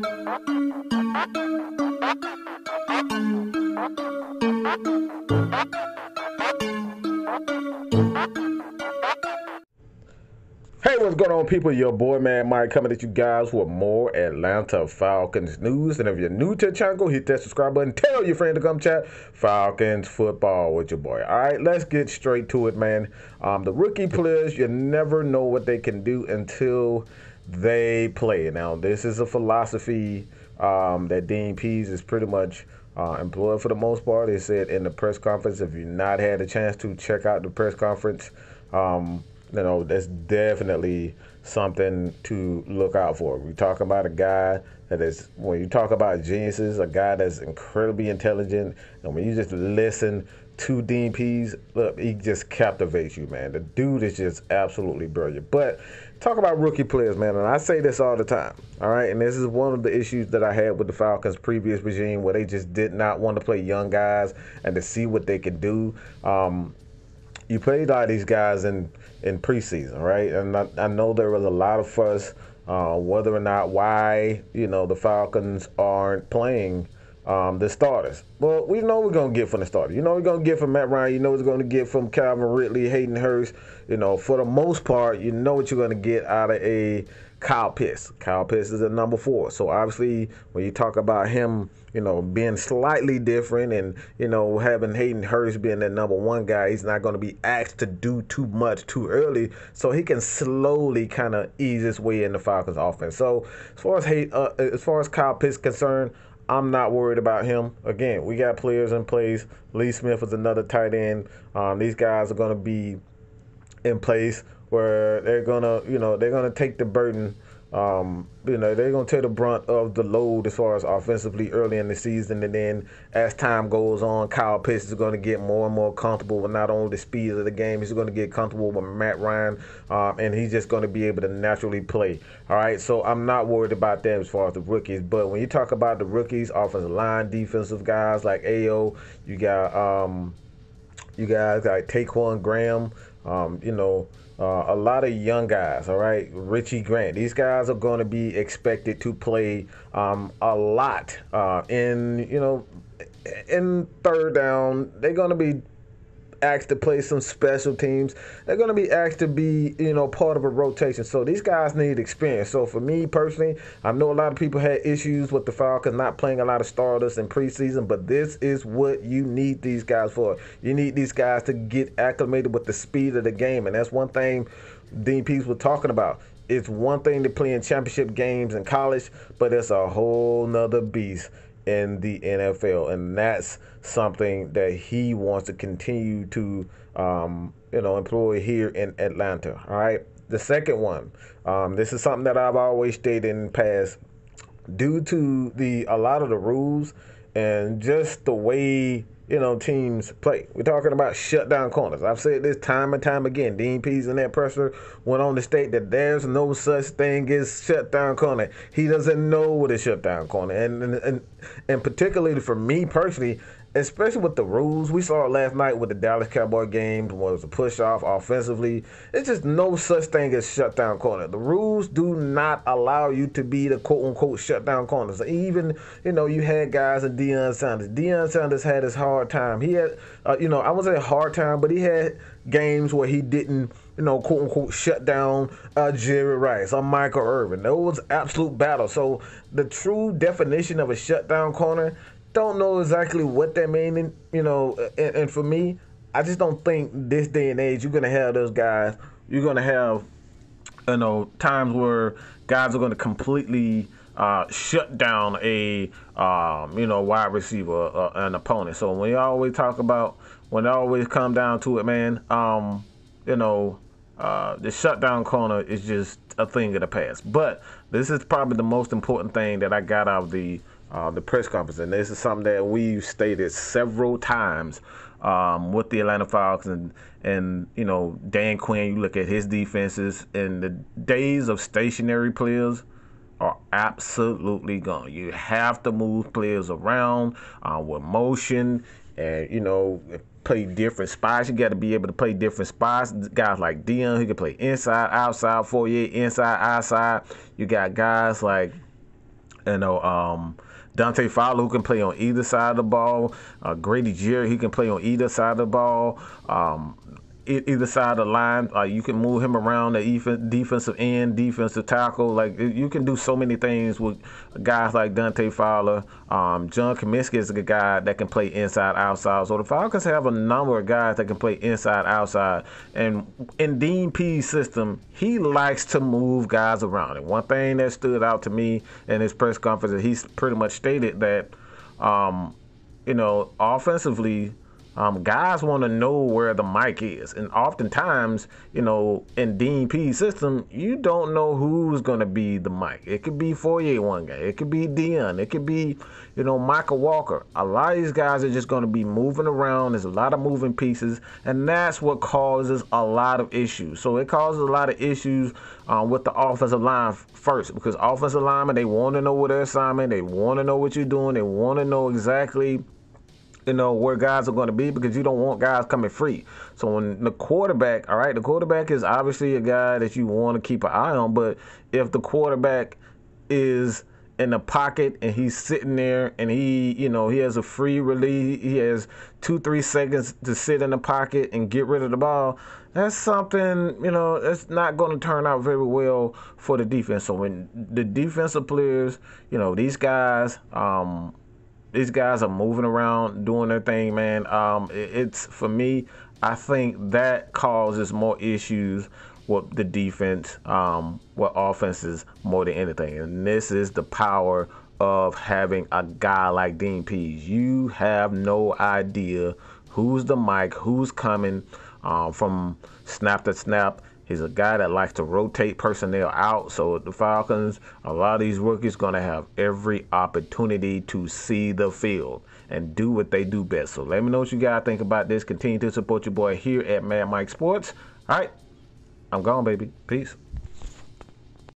Hey, what's going on, people? Your boy, Mad Mike, coming at you guys with more Atlanta Falcons news. And if you're new to the channel, hit that subscribe button. Tell your friend to come chat Falcons football with your boy. All right, let's get straight to it, man. Um, the rookie players, you never know what they can do until they play. Now, this is a philosophy um, that Dean Pees is pretty much uh, employed for the most part. They said in the press conference, if you've not had a chance to check out the press conference, um, you know, that's definitely something to look out for. We talk about a guy that is, when you talk about geniuses, a guy that's incredibly intelligent, and when you just listen Dean Pees, look, he just captivates you, man. The dude is just absolutely brilliant. But talk about rookie players, man, and I say this all the time, all right? And this is one of the issues that I had with the Falcons' previous regime, where they just did not want to play young guys and to see what they could do. Um, you played all these guys in in preseason, right? And I, I know there was a lot of fuss uh, whether or not why you know the Falcons aren't playing um, the starters. Well, we know we're gonna get from the starters. You know we're gonna get from Matt Ryan. You know we're gonna get from Calvin Ridley, Hayden Hurst. You know for the most part, you know what you're gonna get out of a Kyle Pitts. Kyle Pitts is a number four. So obviously, when you talk about him, you know, being slightly different and, you know, having Hayden Hurst being that number one guy, he's not to be asked to do too much too early. So he can slowly kind of ease his way in the Falcons offense. So as far as uh, as far as Kyle Pitts concerned, I'm not worried about him. Again, we got players in place. Lee Smith is another tight end. Um, these guys are going to be in place where they're gonna, you know, they're gonna take the burden. Um, you know, they're gonna take the brunt of the load as far as offensively early in the season, and then as time goes on, Kyle Pitts is gonna get more and more comfortable with not only the speed of the game, he's gonna get comfortable with Matt Ryan, um, and he's just gonna be able to naturally play. All right, so I'm not worried about that as far as the rookies. But when you talk about the rookies, offensive line, defensive guys like Ao, you got um, you guys like Ta'Quon Graham, um, you know. Uh, a lot of young guys, all right. Richie Grant. These guys are going to be expected to play um, a lot uh, in, you know, in third down. They're going to be asked to play some special teams. They're going to be asked to be, you know, part of a rotation. So these guys need experience. So for me personally, I know a lot of people had issues with the Falcons not playing a lot of starters in preseason, but this is what you need these guys for. You need these guys to get acclimated with the speed of the game, and that's one thing Dean Pees was talking about. It's one thing to play in championship games in college, but it's a whole nother beast in the NFL, and that's something that he wants to continue to, um, you know, employ here in Atlanta. All right. The second one, um, this is something that I've always stated in the past. Due to the a lot of the rules and just the way you know, teams play. We're talking about shutdown corners. I've said this time and time again. Dean Pees and that presser went on to state that there's no such thing as shutdown corner. He doesn't know what a shutdown corner. And and, and, and particularly for me personally, especially with the rules. We saw it last night with the Dallas Cowboy games when it was a push off offensively. It's just no such thing as shutdown corner. The rules do not allow you to be the quote unquote shutdown corners. Even, you know, you had guys in Deion Sanders. Deion Sanders had his hard time. He had, uh, you know, I wouldn't say hard time, but he had games where he didn't, you know, quote unquote, shut down uh, Jerry Rice or Michael Irvin. Those was absolute battle. So the true definition of a shutdown corner don't know exactly what that means, you know, and, and, for me, I just don't think this day and age you're gonna have those guys. You're gonna have, you know, times where guys are gonna completely uh, shut down a, um, you know, wide receiver, uh, an opponent. So when you always talk about, when it always come down to it, man, um, you know, uh, the shutdown corner is just a thing of the past. But this is probably the most important thing that I got out of the uh, the press conference, and this is something that we've stated several times um, with the Atlanta Falcons, and, and you know Dan Quinn. You look at his defenses, and the days of stationary players are absolutely gone. You have to move players around uh, with motion, and you know play different spots. You got to be able to play different spots. Guys like Deion, who can play inside, outside, Foye, inside, outside. You got guys like You know, um, Dante Fowler, who can play on either side of the ball. Uh, Grady Jarrett, he can play on either side of the ball. Um, either side of the line. You can move him around the defensive end, defensive tackle. Like you can do so many things with guys like Dante Fowler. Um, John Cominsky is a guy that can play inside, outside. So the Falcons have a number of guys that can play inside, outside. And in Dean Pees' system, he likes to move guys around. And one thing that stood out to me in his press conference, is he's pretty much stated that, um, you know, offensively – um, guys want to know where the mic is, and oftentimes, you know, in Pees' system, you don't know who's going to be the mic. It could be Foye one guy, it could be Deion, it could be, you know, Mykal Walker. A lot of these guys are just going to be moving around. There's a lot of moving pieces, and that's what causes a lot of issues. So it causes a lot of issues um, with the offensive line first, because offensive linemen they want to know what their assignment, they want to know what you're doing, they want to know exactly you know, where guys are going to be because you don't want guys coming free. So when the quarterback, all right, the quarterback is obviously a guy that you want to keep an eye on, but if the quarterback is in the pocket and he's sitting there and he, you know, he has a free release, he has two, three seconds to sit in the pocket and get rid of the ball. That's something, you know, that's not going to turn out very well for the defense. So when the defensive players, you know, these guys, um, these guys are moving around, doing their thing, man. Um, it, it's for me. I think that causes more issues with the defense, um, with offenses more than anything. And this is the power of having a guy like Dean Pees. You have no idea who's the mic, who's coming um, from snap to snap. He's a guy that likes to rotate personnel out. So the Falcons, a lot of these rookies to have every opportunity to see the field and do what they do best. So let me know what you guys think about this. Continue to support your boy here at Mad Mike Sports. All right, I'm gone, baby. Peace.